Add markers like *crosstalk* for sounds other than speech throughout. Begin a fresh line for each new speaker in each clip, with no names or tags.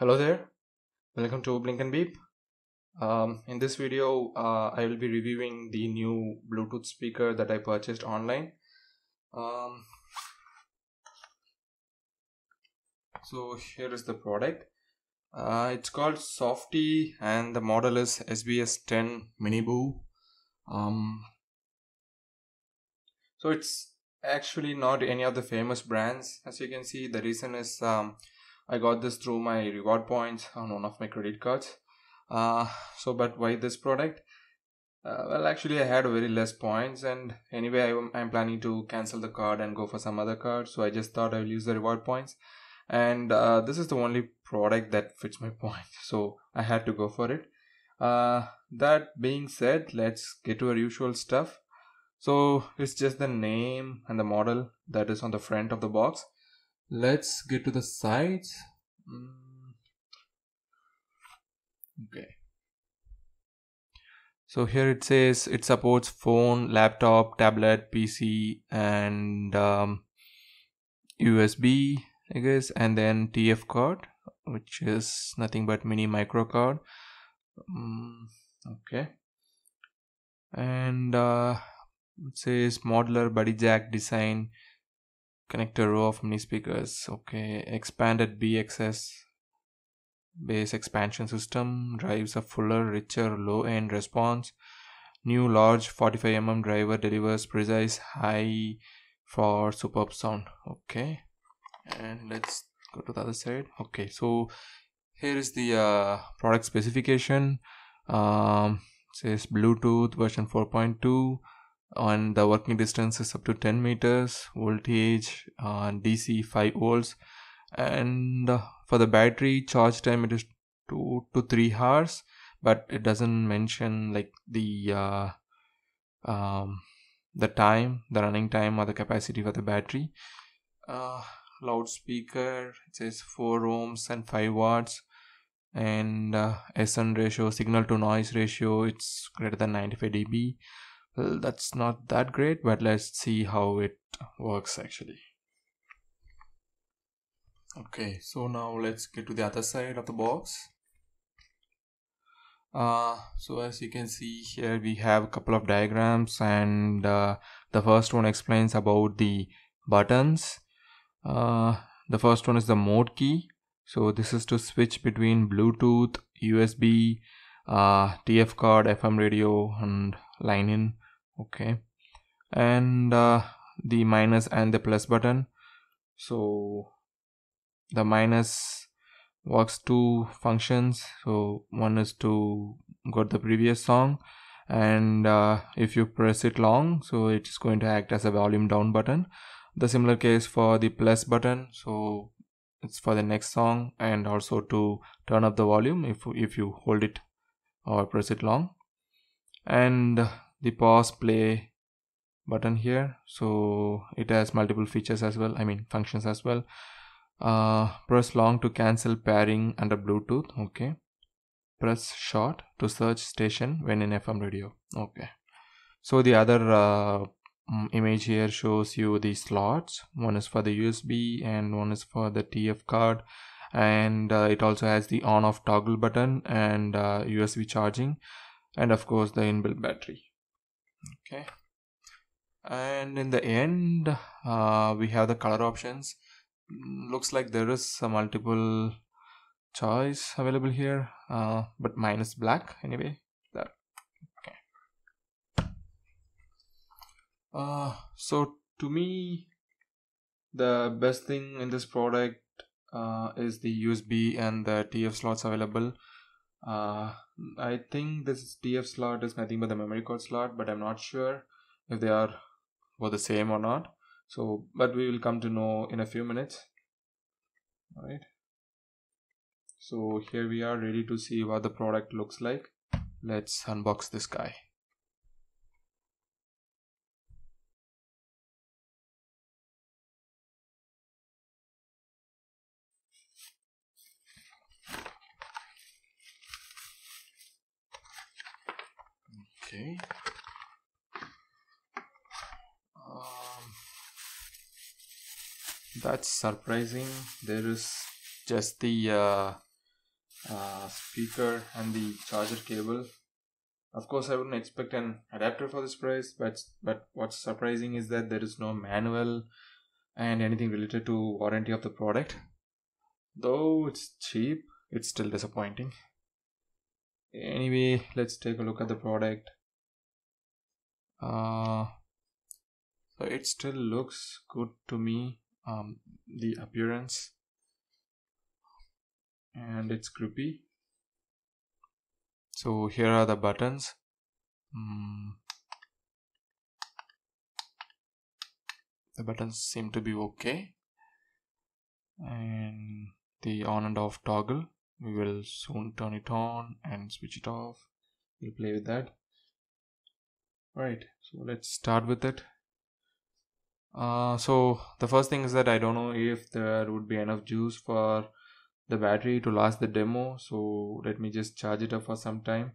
Hello there, welcome to Blink and Beep. Um, in this video, uh, I will be reviewing the new Bluetooth speaker that I purchased online. Um, so here is the product. Uh, it's called Softy and the model is SBS 10 Mini Boo. Um, so it's actually not any of the famous brands as you can see the reason is um, I got this through my reward points on one of my credit cards. Uh, so but why this product? Uh, well actually I had very less points and anyway I, I'm planning to cancel the card and go for some other card. So I just thought I will use the reward points. And uh, this is the only product that fits my *laughs* point. So I had to go for it. Uh, that being said let's get to our usual stuff. So it's just the name and the model that is on the front of the box let's get to the sides mm. okay. So here it says it supports phone laptop tablet pc and um, usb i guess and then tf card which is nothing but mini micro card. Um, okay. And uh, it says modular buddy jack design connector row of mini speakers okay expanded bxs bass expansion system drives a fuller richer low end response. New large 45mm driver delivers precise high for superb sound okay. And let's go to the other side okay so here is the uh, product specification. Um, says bluetooth version 4.2 and the working distance is up to 10 meters voltage uh, dc 5 volts. And uh, for the battery charge time it is 2 to 3 hours but it doesn't mention like the uh, um, the time the running time or the capacity for the battery. Uh, loudspeaker it says 4 ohms and 5 watts. And uh, SN ratio signal to noise ratio it's greater than 95 dB well that's not that great but let's see how it works actually. Okay so now let's get to the other side of the box. Uh, so as you can see here we have a couple of diagrams and uh, the first one explains about the buttons. Uh, the first one is the mode key. So this is to switch between bluetooth usb uh, tf card fm radio and line in okay. And uh, the minus and the plus button. So the minus works two functions. So one is to go to the previous song. And uh, if you press it long so it is going to act as a volume down button. The similar case for the plus button. So it's for the next song and also to turn up the volume if if you hold it or press it long. And the pause play button here. So it has multiple features as well i mean functions as well. Uh, press long to cancel pairing under bluetooth okay. Press short to search station when in fm radio okay. So the other uh, mm, image here shows you the slots. One is for the usb and one is for the tf card. And uh, it also has the on off toggle button and usb uh, charging. And of course the inbuilt battery okay. And in the end uh, we have the color options. Mm, looks like there is a multiple choice available here uh, but mine is black anyway. That okay. Uh, so to me the best thing in this product uh, is the USB and the TF slots available uh, I think this TF slot is nothing but the memory card slot, but I'm not sure if they are both the same or not. So, but we will come to know in a few minutes. All right. So here we are ready to see what the product looks like. Let's unbox this guy. Okay. Um, that's surprising. There is just the uh, uh, speaker and the charger cable. Of course i wouldn't expect an adapter for this price but but what's surprising is that there is no manual and anything related to warranty of the product. Though it's cheap it's still disappointing. Anyway let's take a look at the product uh so it still looks good to me um the appearance. And it's grippy so here are the buttons. Mm. the buttons seem to be okay. And the on and off toggle. We will soon turn it on and switch it off. We'll play with that right. So let's start with it. Uh, so the first thing is that I don't know if there would be enough juice for the battery to last the demo. So let me just charge it up for some time.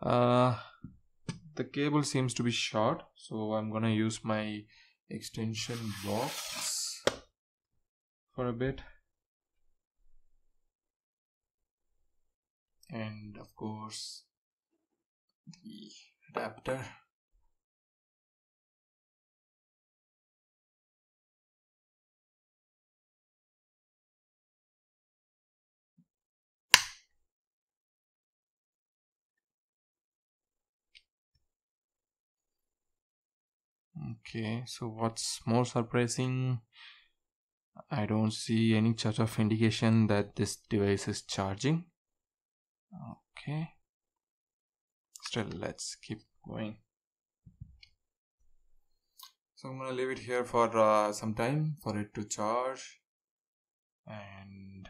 Uh, the cable seems to be short. So I'm gonna use my extension box for a bit. And of course the adapter okay so what's more surprising I don't see any sort of indication that this device is charging. Okay. Still let's keep going. So I'm gonna leave it here for uh, some time for it to charge and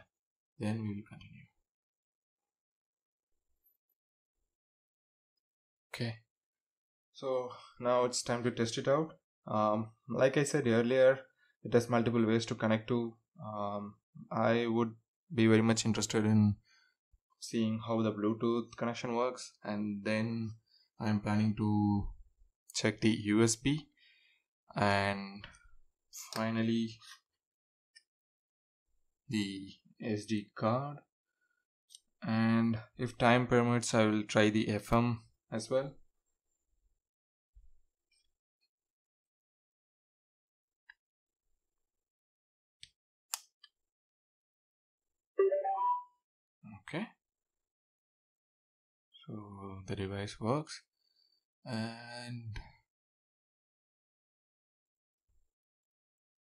then we will continue okay so now it's time to test it out. Um, like I said earlier it has multiple ways to connect to. Um, I would be very much interested in seeing how the Bluetooth connection works and then I'm planning to check the USB and finally the SD card. And if time permits I will try the FM as well okay so the device works. And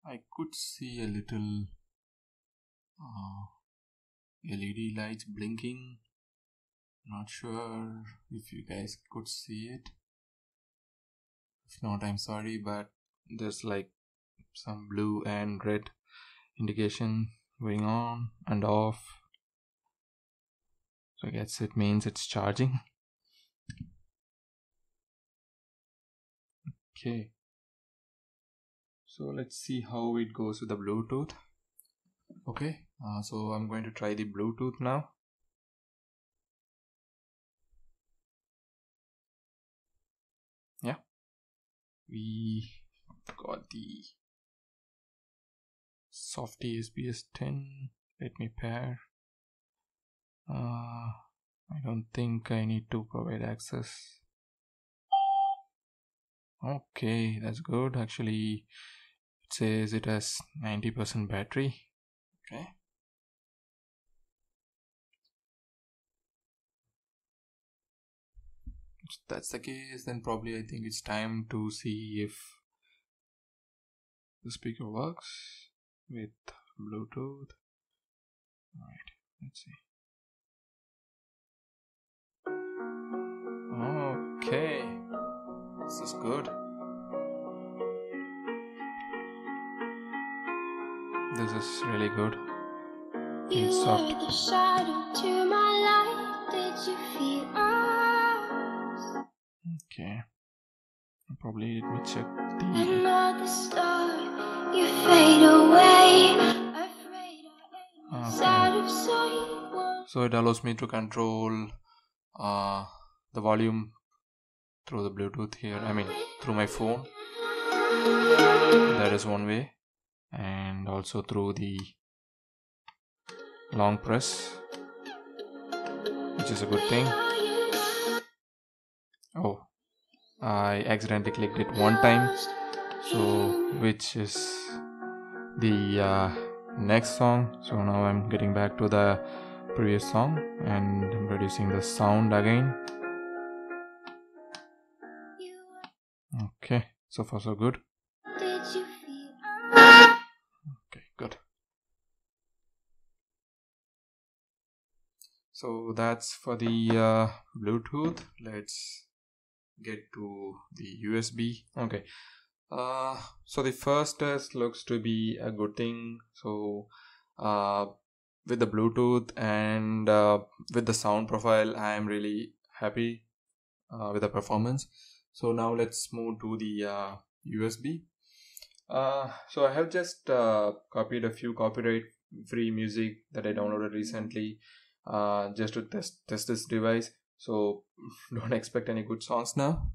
I could see a little uh, LED lights blinking. Not sure if you guys could see it. If not I'm sorry but there's like some blue and red indication going on and off. So I guess it means it's charging. *laughs* Okay. So let's see how it goes with the Bluetooth. Okay, uh, so I'm going to try the Bluetooth now. Yeah, we got the Softy SBS 10. Let me pair uh, I don't think I need to provide access okay that's good. Actually it says it has 90% battery. Okay. If that's the case then probably I think it's time to see if the speaker works with Bluetooth. Alright let's see. Okay, this is good. This is really good.
You
soft.
the shadow to my light. Did you feel us?
Okay. Probably let me check the.
Another star, you fade away. Afraid I was
Okay.
out of sight. Won't
So it allows me to control uh, the volume through the Bluetooth here. I mean, through my phone. That is one way, and also through the long press. which is a good thing oh i accidentally clicked it one time so which is the uh, next song so now i'm getting back to the previous song and I'm reducing the sound again okay so far so good. Okay good. So that's for the uh, bluetooth. Let's get to the usb okay. Uh so the first test looks to be a good thing. So uh with the bluetooth and uh, with the sound profile i am really happy uh, with the performance so now let's move to the uh, usb uh, so i have just uh, copied a few copyright free music that i downloaded recently uh, just to test test this device. So *laughs* don't expect any good songs now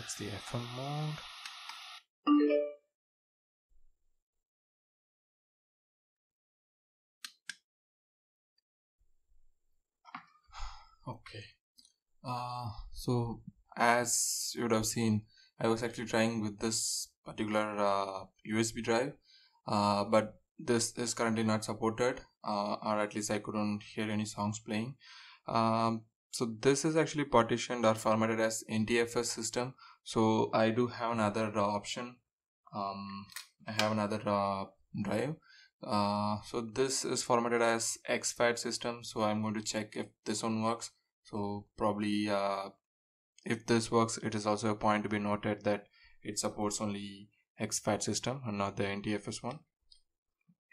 that's the fm mode. Okay. Uh so as you would have seen i was actually trying with this particular uh, usb drive uh, but this is currently not supported uh, or at least i couldn't hear any songs playing. Um, so this is actually partitioned or formatted as ntfs system so i do have another uh, option. Um, i have another uh, drive. Uh, so this is formatted as exFAT system. So i'm going to check if this one works. So probably if this works it is also a point to be noted that it supports only exFAT system and not the ntfs one.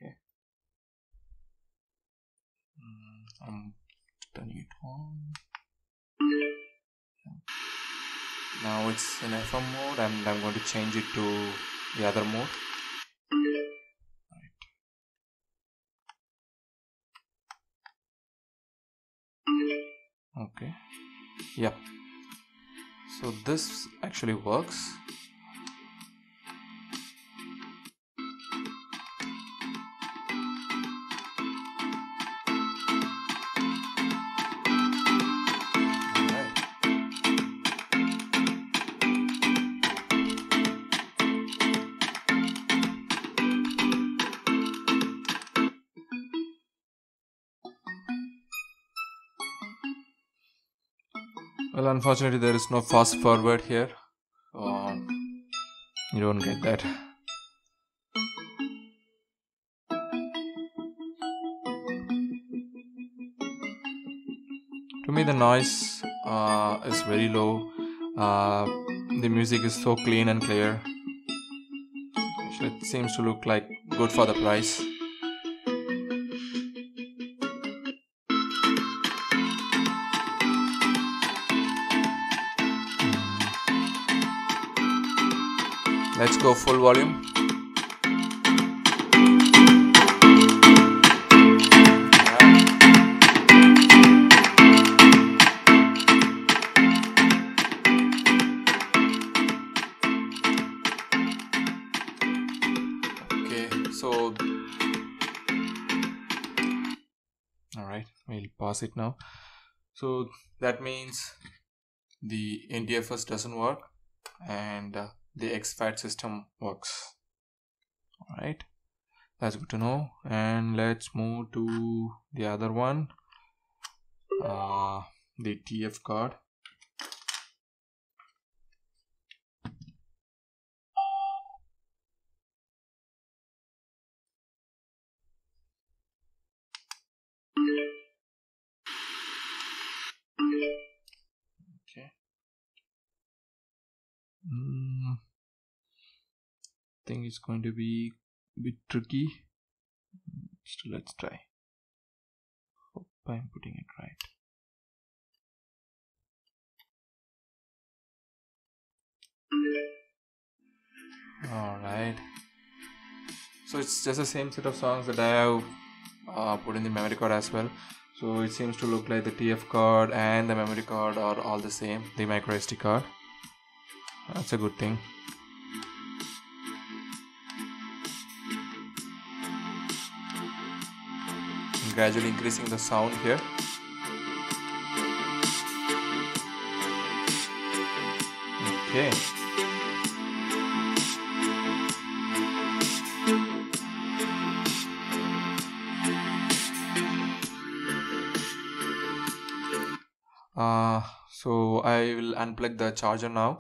Okay. Mm, i'm turning it on now it's in fm mode and i'm going to change it to the other mode. Okay. Yep so this actually works Well, unfortunately, there is no fast forward here. So you don't get that. To me, the noise uh, is very low. Uh, the music is so clean and clear. It seems to look like good for the price. Let's go full volume. Okay, so all right, we'll pause it now. So that means the NTFS doesn't work and uh, the exFAT system works. Alright, that's good to know. And let's move to the other one uh, the TF card. Okay. Mm, think it's going to be a bit tricky. Still, let's try. Hope I'm putting it right. Alright. So it's just the same set of songs that I have uh, put in the memory card as well so it seems to look like the TF card and the memory card are all the same the micro SD card that's a good thing gradually increasing the sound here. Okay. Uh so i will unplug the charger now.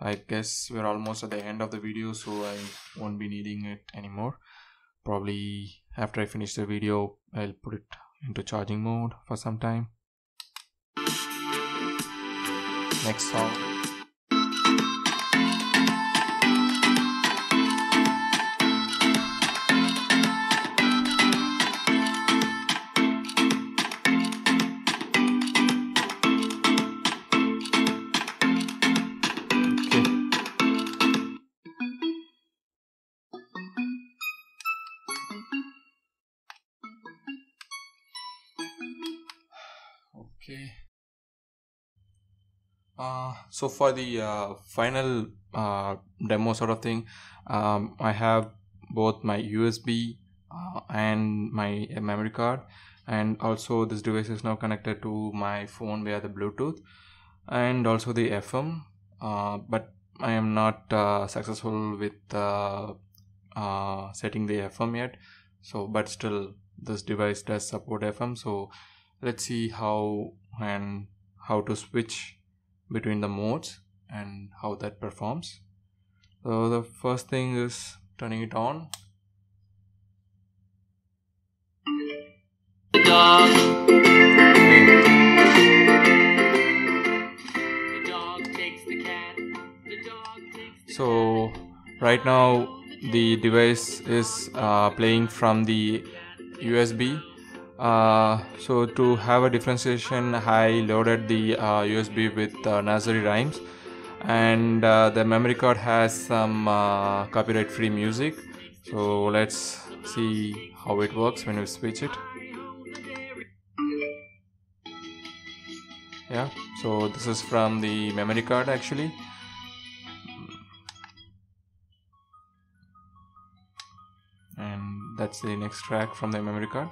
I guess we're almost at the end of the video so i won't be needing it anymore. Probably after i finish the video i'll put it into charging mode for some time. Next song so for the uh, final uh, demo sort of thing um, i have both my usb uh, and my memory card and also this device is now connected to my phone via the bluetooth and also the fm uh, but i am not uh, successful with uh, setting the fm yet. So but still this device does support fm so let's see how and how to switch between the modes and how that performs. So the first thing is turning it on. So right now the device is uh, playing from the usb uh, so to have a differentiation i loaded the uh, usb with uh, nursery rhymes. And uh, the memory card has some uh, copyright free music. So let's see how it works when we switch it. Yeah so this is from the memory card actually. And that's the next track from the memory card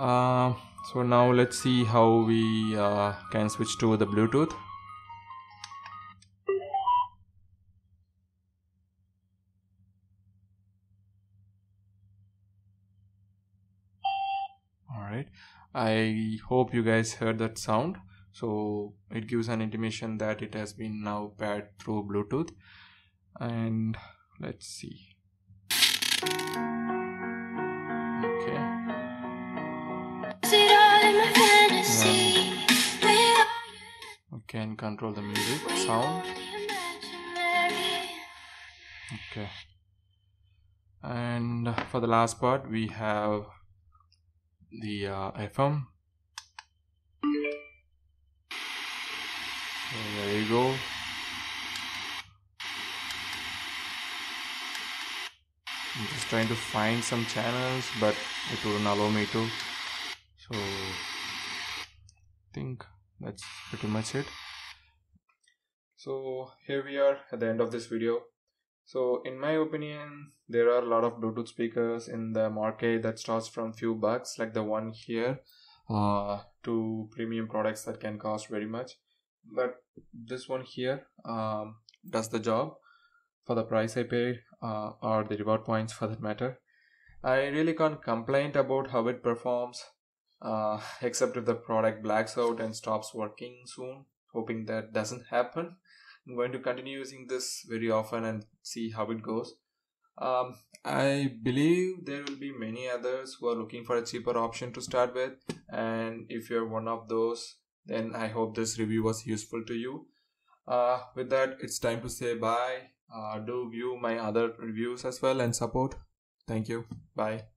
uh, so now let's see how we uh, can switch to the bluetooth. All right. I hope you guys heard that sound. So it gives an intimation that it has been now paired through bluetooth. And let's see can control the music sound. Okay. And for the last part we have the uh, fm there you go. I'm just trying to find some channels but it wouldn't allow me to. So think that's pretty much it. So here we are at the end of this video. So in my opinion there are a lot of bluetooth speakers in the market that starts from few bucks like the one here uh, to premium products that can cost very much. But this one here um, does the job. For the price i paid uh, or the reward points for that matter. I really can't complain about how it performs uh, *laughs* except if the product blacks out and stops working soon hoping that doesn't happen. I'm going to continue using this very often and see how it goes. Um, i believe there will be many others who are looking for a cheaper option to start with and if you're one of those then i hope this review was useful to you. Uh, with that it's time to say bye. Uh, do view my other reviews as well and support. Thank you. Bye